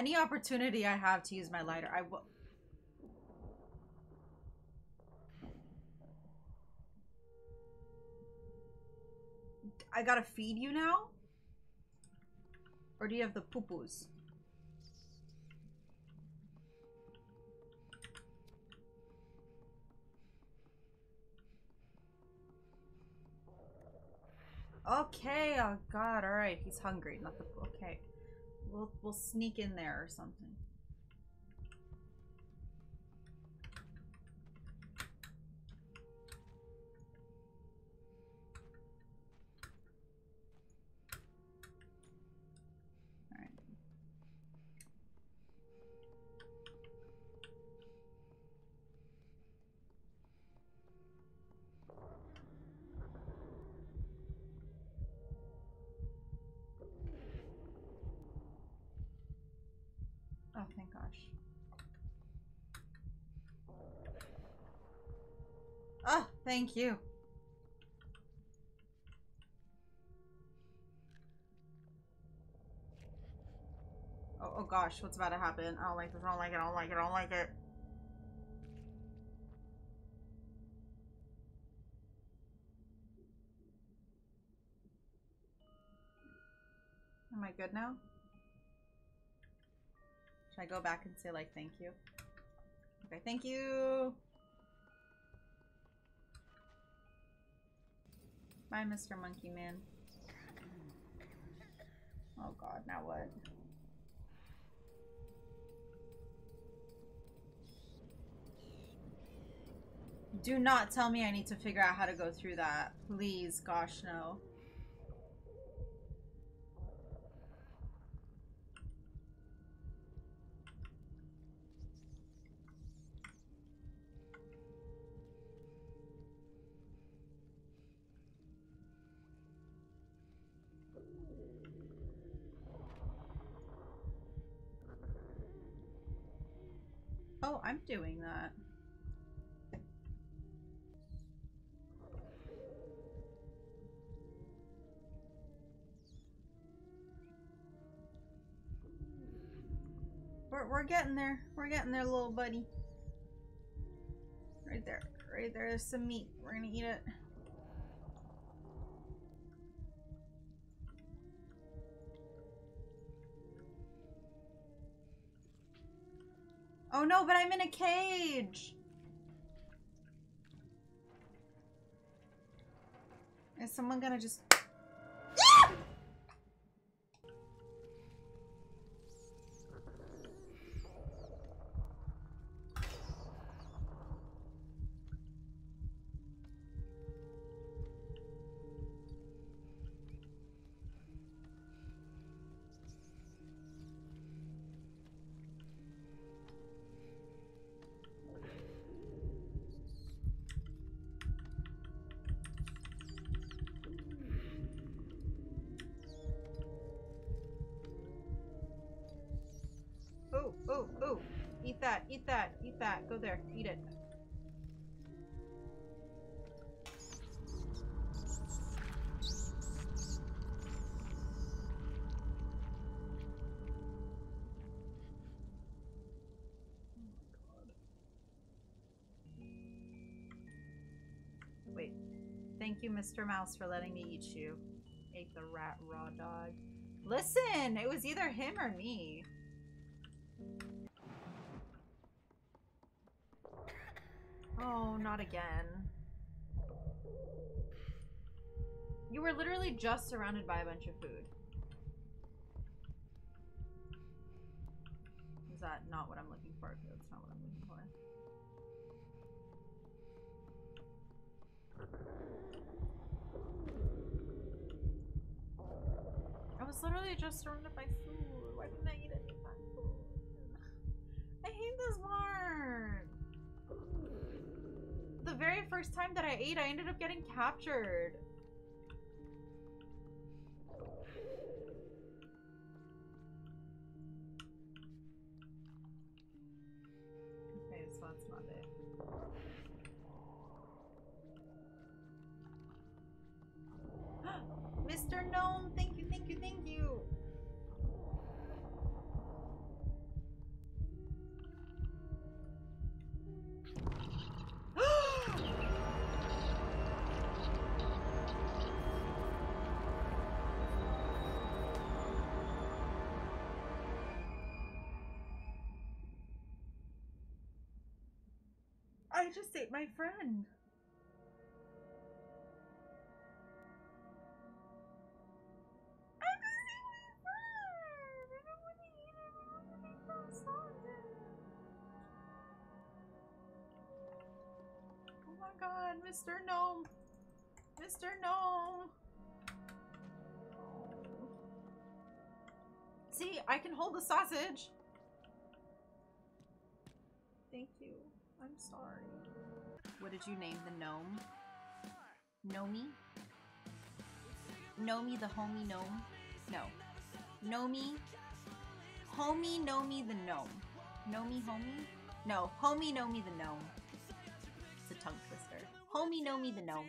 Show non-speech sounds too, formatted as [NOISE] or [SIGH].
Any opportunity I have to use my lighter, I will. I gotta feed you now? Or do you have the poo-poos? Okay, oh god, alright, he's hungry, not the okay. We'll we'll sneak in there or something. Oh, thank gosh. Oh, thank you. Oh, oh gosh, what's about to happen? I don't like this, I don't like it, I don't like it, I don't like it. Am I good now? I go back and say, like, thank you? Okay, thank you! Bye, Mr. Monkey Man. Oh god, now what? Do not tell me I need to figure out how to go through that. Please, gosh, no. Oh, I'm doing that. We're, we're getting there. We're getting there, little buddy. Right there. Right there. There's some meat. We're gonna eat it. Oh no, but I'm in a cage! Is someone gonna just... Oh, oh, oh. Eat that, eat that, eat that. Go there, eat it. Wait. Thank you, Mr. Mouse, for letting me eat you. Ate the rat raw dog. Listen! It was either him or me. Oh, not again. You were literally just surrounded by a bunch of food. Is that not what I'm looking for? That's not what I'm looking for. I was literally just surrounded by food. Why didn't I very first time that I ate, I ended up getting captured. Okay, so that's not it. [GASPS] Mr. Gnome, I just ate my friend. Oh my god, Mr. Gnome. Mr. Gnome. See, I can hold the sausage. Thank you. I'm sorry. What did you name the gnome? Gnomie? Gnomie the homie gnome? No. Gnomie? Homie Gnomie the gnome. Gnomie homie? No, homie Gnomie the gnome. It's a tongue twister. Homie Gnomie the gnome.